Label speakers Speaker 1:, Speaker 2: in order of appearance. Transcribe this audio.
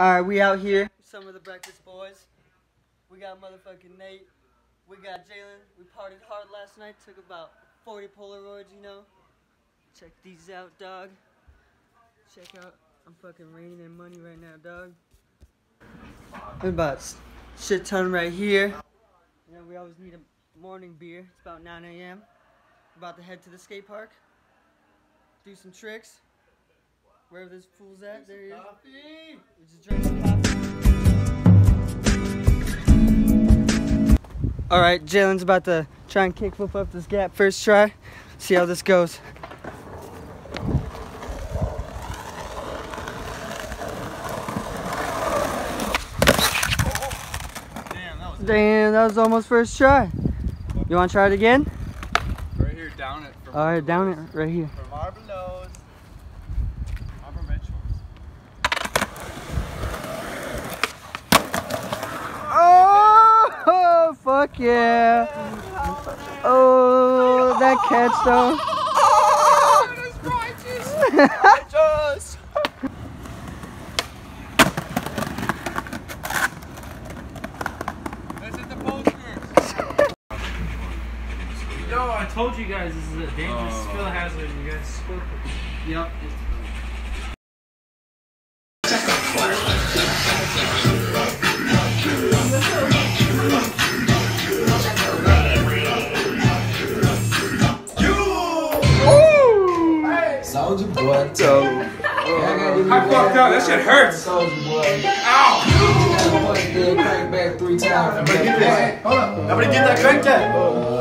Speaker 1: Alright, we out here. Some of the breakfast boys. We got motherfucking Nate. We got Jalen. We partied hard last night. Took about 40 Polaroids, you know. Check these out, dog. Check out. I'm fucking raining in money right now, dog. There's about shit ton right here. You know, we always need a morning beer. It's about 9 a.m. About to head to the skate park. Do some tricks. Wherever this fool's at, there he is. We just drank some coffee. All right, Jalen's about to try and kickflip up this gap first try. See how this goes.
Speaker 2: Damn, that was
Speaker 1: Damn, that was almost first try. You want to try it again?
Speaker 2: right here, down it.
Speaker 1: All right, down it right here.
Speaker 2: From Marbelows. Upper Mitchell's.
Speaker 1: Oh, fuck yeah. Oh, that catch though.
Speaker 2: Just. Let's hit.
Speaker 3: No, I told you guys this is a dangerous
Speaker 2: Oh.
Speaker 3: spill hazard. You guys spoke.
Speaker 1: Yep.
Speaker 4: Soldier boy.
Speaker 2: I fucked up. That shit hurts.
Speaker 4: Soldier boy.
Speaker 2: Ow.
Speaker 4: Crank back three times.
Speaker 2: Hold up. Gonna get that crank that.
Speaker 4: Soldier